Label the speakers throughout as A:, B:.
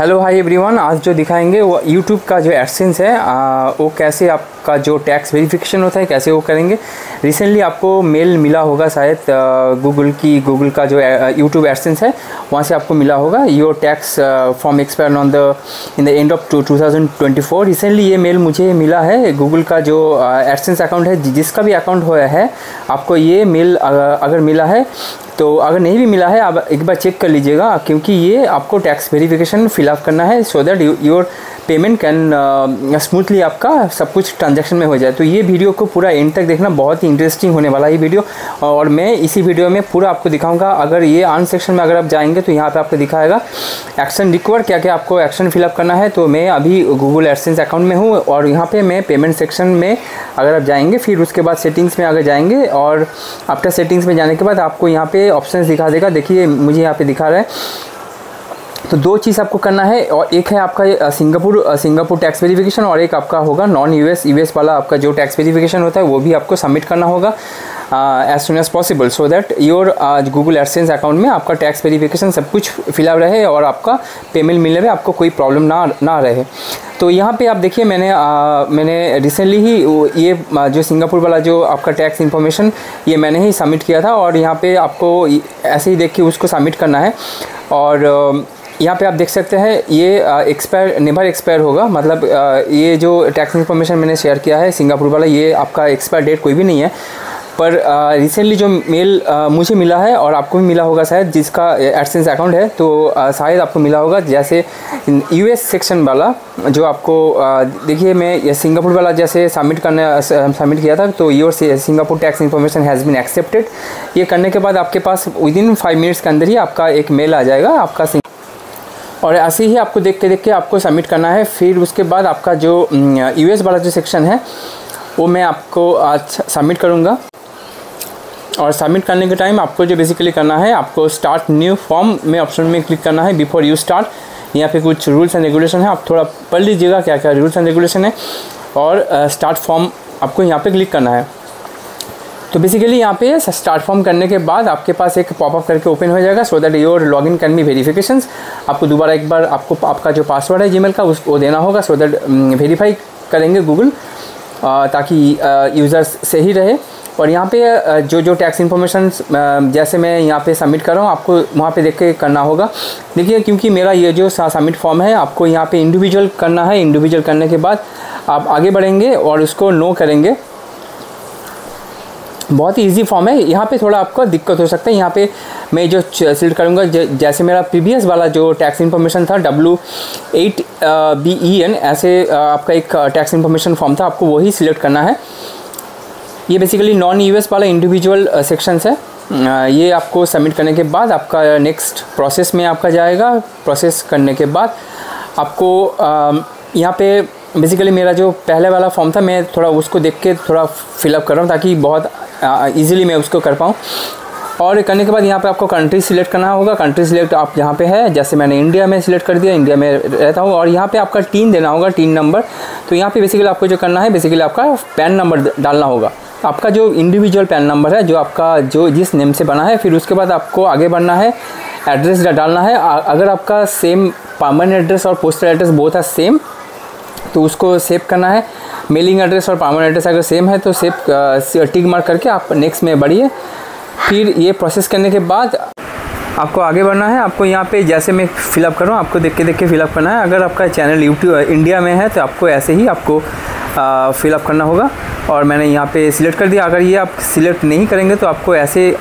A: Hello hi everyone आज जो दिखाएँगे वो यूट्यूब का जो एडसेंस है आ, वो कैसे आपका जो टैक्स वेरिफिकेशन होता है कैसे वो करेंगे? रिसेंटली आपको मेल मिला होगा शायद गूगल की गूगल का जो यूट्यूब एडसेंस है वहाँ से आपको मिला होगा। Your tax form expire on the in the end of two four recently ये मेल मुझे मिला है गूगल का जो एडसेंस अकाउंट है जिसका भी अकाउंट हुआ है आपको ये मेल अगर मिला है तो अगर नहीं भी मिला है, आप एक बार चेक कर लीजिएगा, क्योंकि ये आपको टैक्स वेरिफिकेशन फिलअप करना है so that your payment can smoothly आपका सब कुछ ट्रांजेक्शन में हो जाए। तो ये वीडियो को पूरा एंड तक देखना बहुत ही इंटरेस्टिंग होने वाला है वीडियो और मैं इसी वीडियो में पूरा आपको दिखाऊँगा। अगर ये आन सेक्शन में अगर आप जाएँगे तो यहाँ पे आपको दिखाएगा एक्शन रिक्वायर क्या क्या आपको एक्शन फिलअप करना है। तो मैं अभी गूगल एडसेंस अकाउंट में हूँ और यहाँ पर मैं पेमेंट सेक्शन में अगर आप जाएँगे, फिर उसके बाद सेटिंग्स में अगर जाएँगे और आफ्टर सेटिंग्स में जाने के बाद आपको यहाँ पे ऑप्शन दिखा देगा। देखिए, मुझे यहाँ पे दिखा रहा है। तो दो चीज़ आपको करना है और एक है आपका सिंगापुर सिंगापुर टैक्स वेरिफिकेशन और एक आपका होगा नॉन यूएस यूएस वाला आपका जो टैक्स वेरिफिकेशन होता है वो भी आपको सबमिट करना होगा as soon as possible so that your Google AdSense account में आपका टैक्स वेरिफिकेशन सब कुछ फिलअप रहे और आपका पेमेंट मिलने में आपको कोई प्रॉब्लम ना ना रहे। तो यहाँ पे आप देखिए मैंने आ, मैंने रिसेंटली ही ये जो सिंगापुर वाला जो आपका टैक्स इन्फॉर्मेशन ये मैंने ही सबमिट किया था और यहाँ पे आपको ऐसे ही देख के उसको सबमिट करना है और यहाँ पे आप देख सकते हैं ये एक्सपायर नेवर एक्सपायर होगा। मतलब ये जो टैक्स इन्फॉर्मेशन मैंने शेयर किया है सिंगापुर वाला ये आपका एक्सपायर डेट कोई भी नहीं है। पर रिसेंटली जो मेल आ, मुझे मिला है और आपको भी मिला होगा शायद जिसका एडसेंस अकाउंट है तो शायद आपको मिला होगा। जैसे यूएस सेक्शन वाला जो आपको देखिए मैं सिंगापुर वाला जैसे सबमिट करने सबमिट किया था तो your Singapore tax information has been accepted ये करने के बाद आपके पास विद इन फाइव मिनट्स के अंदर ही आपका एक मेल आ जाएगा आपका और ऐसे ही आपको देख के देख के आपको सबमिट करना है। फिर उसके बाद आपका जो यूएस वाला जो सेक्शन है, वो मैं आपको आज सबमिट करूँगा। और सबमिट करने के टाइम आपको जो बेसिकली करना है, आपको स्टार्ट न्यू फॉर्म में ऑप्शन में क्लिक करना है बिफोर यू स्टार्ट यहाँ पे कुछ रूल्स एंड रेगुलेशन है, आप थोड़ा पढ़ लीजिएगा क्या क्या रूल्स एंड रेगुलेशन है। और स्टार्ट फॉर्म आपको यहाँ पे क्लिक करना है। तो बेसिकली यहाँ पे स्टार्ट फॉर्म करने के बाद आपके पास एक पॉपअप करके ओपन हो जाएगा so that your login can be verification आपको दोबारा एक बार आपको आपका जो पासवर्ड है जीमेल का उसको देना होगा सो दैट वेरीफाई करेंगे गूगल ताकि यूज़र सही रहे। और यहाँ पे जो जो टैक्स इन्फॉर्मेशन जैसे मैं यहाँ पे सबमिट कर रहा हूँ, आपको वहाँ पे देख के करना होगा। देखिए, क्योंकि मेरा ये जो सबमिट फॉर्म है, आपको यहाँ पे इंडिविजुअल करना है। इंडिविजुअल करने के बाद आप आगे बढ़ेंगे और उसको नो करेंगे। बहुत ही ईजी फॉर्म है। यहाँ पे थोड़ा आपको दिक्कत हो सकता है। यहाँ पे मैं जो सिलेक्ट करूँगा जैसे मेरा प्रीवियस वाला जो टैक्स इन्फॉर्मेशन था W eight B E N ऐसे आपका एक टैक्स इन्फॉर्मेशन फॉर्म था। आपको वही सिलेक्ट करना है। ये बेसिकली नॉन यूएस वाला इंडिविजुअल सेक्शंस है। ये आपको सबमिट करने के बाद आपका नेक्स्ट प्रोसेस में आपका जाएगा। प्रोसेस करने के बाद आपको यहाँ पे बेसिकली मेरा जो पहले वाला फॉर्म था, मैं थोड़ा उसको देख के थोड़ा फिलअप कर रहा हूँ ताकि बहुत ईजिली मैं उसको कर पाऊँ। और करने के बाद यहाँ पे आपको कंट्री सिलेक्ट करना होगा। कंट्री सिलेक्ट आप यहाँ पे है। जैसे मैंने इंडिया में सिलेक्ट कर दिया इंडिया में रहता हूँ। और यहाँ पे आपका टीन देना होगा टीन नंबर तो यहाँ पे बेसिकली आपको जो करना है बेसिकली आपका पैन नंबर डालना होगा। आपका जो इंडिविजुअल पैन नंबर है, जो आपका, जो जिस नेम से बना है, फिर उसके बाद आपको आगे बढ़ना है एड्रेस डालना है। अगर आपका सेम परमानेंट एड्रेस और पोस्टल एड्रेस बहुत है सेम तो उसको सेव करना है। मेलिंग एड्रेस और परमानेंट एड्रेस अगर सेम है तो सेव टिक मार्क करके आप नेक्स्ट में बढ़िए। फिर ये प्रोसेस करने के बाद आपको आगे बढ़ना है। आपको यहाँ पे जैसे मैं फिलअप कर आपको देख के देख के फिलअप करना है। अगर आपका चैनल यूट्यूब इंडिया में है तो आपको ऐसे ही आपको फिलअप करना होगा। और मैंने यहाँ पे सिलेक्ट कर दिया। अगर ये आप सिलेक्ट नहीं करेंगे तो आपको ऐसे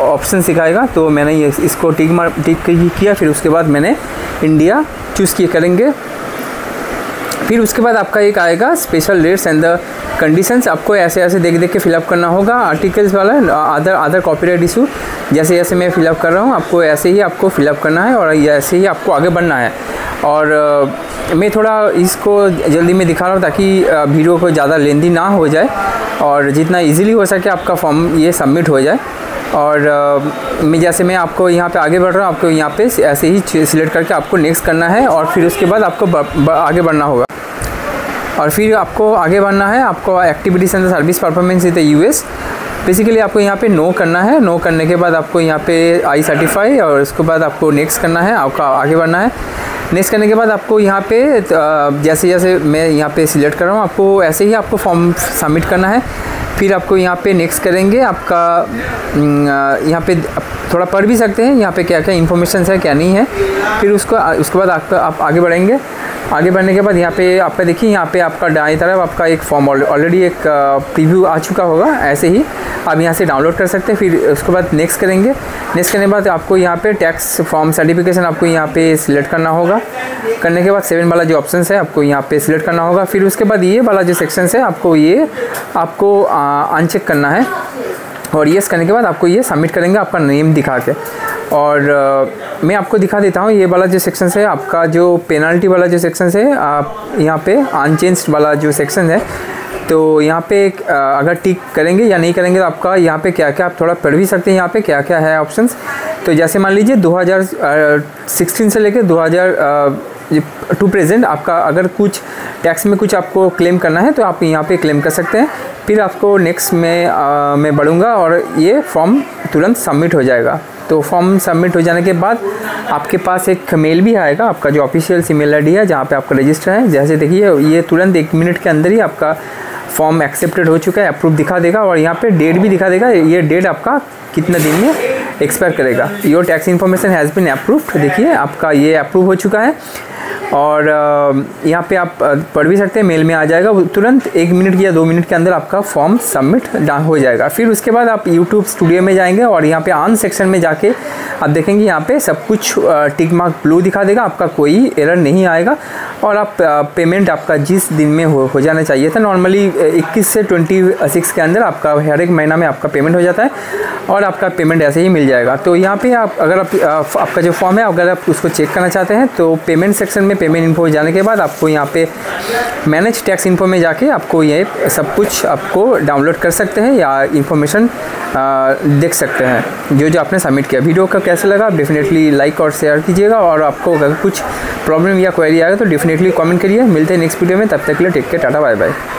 A: ऑप्शन सिखाएगा। तो मैंने ये इसको टिक मार टिक किया, फिर उसके बाद मैंने इंडिया चूज़ किए करेंगे। फिर उसके बाद आपका एक आएगा special rates and the conditions आपको ऐसे ऐसे देख देख के फिलअप करना होगा आर्टिकल्स वाला अदर अदर कॉपीराइट इशू जैसे जैसे मैं फिलअप कर रहा हूँ, आपको ऐसे ही आपको फिलअप करना है और ऐसे ही आपको आगे बढ़ना है। और मैं थोड़ा इसको जल्दी में दिखा रहा हूँ ताकि वीडियो को ज़्यादा लेंदी ना हो जाए और जितना इजीली हो सके आपका फॉर्म ये सबमिट हो जाए। और मैं जैसे मैं आपको यहाँ पे आगे बढ़ रहा हूँ, आपको यहाँ पे ऐसे ही सिलेक्ट करके आपको नेक्स्ट करना है और फिर उसके बाद आपको आगे बढ़ना होगा। और फिर आपको आगे बढ़ना है, आपको activities and service performance in the US basically आपको यहाँ पे नो करना है नो करने के बाद आपको यहाँ पे आई सर्टिफाई और उसके बाद आपको नेक्स्ट करना है, आपका आगे बढ़ना है। नेक्स्ट करने के बाद आपको यहाँ पे जैसे जैसे मैं यहाँ पे सिलेक्ट कर रहा हूँ, आपको ऐसे ही आपको फॉर्म सबमिट करना है। फिर आपको यहाँ पे नेक्स्ट करेंगे, आपका यहाँ पे थोड़ा पढ़ भी सकते हैं, यहाँ पे क्या क्या इन्फॉर्मेशन है, क्या नहीं है। फिर उसको, उसके बाद आपका, आप आगे बढ़ेंगे। आगे बढ़ने के बाद यहाँ पे आपका देखिए, यहाँ पे आपका दाएँ तरफ़ आपका एक फॉर्म ऑलरेडी एक प्रीव्यू आ चुका होगा, ऐसे ही। आप यहाँ से डाउनलोड कर सकते हैं फिर उसके बाद नेक्स्ट करेंगे। नेक्स्ट करने के बाद आपको यहाँ पे टैक्स फॉर्म सर्टिफिकेशन आपको यहाँ पे सिलेक्ट करना होगा। करने के बाद सेवन वाला जो ऑप्शन है आपको यहाँ पे सिलेक्ट करना होगा। फिर उसके बाद ये वाला जो सेक्शन है आपको ये आपको अनचेक करना है। और येस करने के बाद आपको ये सबमिट करेंगे आपका नेम दिखा के। और आ, मैं आपको दिखा देता हूँ ये वाला जो सेक्शन है आपका जो पेनल्टी वाला जो सेक्शन है आप यहाँ पे अनचेंज वाला जो सेक्शन है तो यहाँ पे अगर टिक करेंगे या नहीं करेंगे तो आपका यहाँ पे क्या क्या आप थोड़ा पढ़ भी सकते हैं यहाँ पे क्या क्या है ऑप्शंस तो जैसे मान लीजिए 2016 से लेकर 2000 टू प्रेजेंट आपका अगर कुछ टैक्स में कुछ आपको क्लेम करना है तो आप यहाँ पे क्लेम कर सकते हैं। फिर आपको नेक्स्ट में आ, मैं बढ़ूँगा और ये फॉर्म तुरंत सबमिट हो जाएगा। तो फॉर्म सबमिट हो जाने के बाद आपके पास एक मेल भी आएगा आपका जो ऑफिशियल सी मेल आई है जहाँ पे आपका रजिस्टर है। जैसे देखिए ये तुरंत एक मिनट के अंदर ही आपका फॉर्म एक्सेप्टेड हो चुका है अप्रूव दिखा देगा और यहाँ पे डेट भी दिखा देगा, ये डेट आपका कितने दिन में एक्सपायर करेगा। Your tax information has been approved देखिए आपका ये अप्रूव हो चुका है। और यहाँ पे आप पढ़ भी सकते हैं मेल में आ जाएगा तुरंत एक मिनट या दो मिनट के अंदर आपका फॉर्म सबमिट हो जाएगा। फिर उसके बाद आप यूट्यूब स्टूडियो में जाएँगे और यहाँ पे आन सेक्शन में जाके आप देखेंगे यहाँ पे सब कुछ टिक मार्क ब्लू दिखा देगा आपका कोई एरर नहीं आएगा और आप पेमेंट आपका जिस दिन में हो, हो जाना चाहिए था नॉर्मली 21 से 26 के अंदर आपका हर एक महीना में आपका पेमेंट हो जाता है और आपका पेमेंट ऐसे ही मिल जाएगा। तो यहाँ पे आप अगर आप आप आपका जो फॉर्म है अगर आप उसको चेक करना चाहते हैं तो पेमेंट सेक्शन में पेमेंट इन्फो जाने के बाद आपको यहाँ पे मैनेज टैक्स इन्फो में जाके आपको ये सब कुछ आपको डाउनलोड कर सकते हैं या इन्फॉर्मेशन देख सकते हैं जो जो आपने सबमिट किया। वीडियो का कैसे लगा, आप डेफिनेटली लाइक और शेयर कीजिएगा और आपको अगर कुछ प्रॉब्लम या क्वेरी आएगा तो डेफिनेटली कमेंट करिए। मिलते हैं नेक्स्ट वीडियो में, तब तक के लिए टेक के टाटा बाय बाय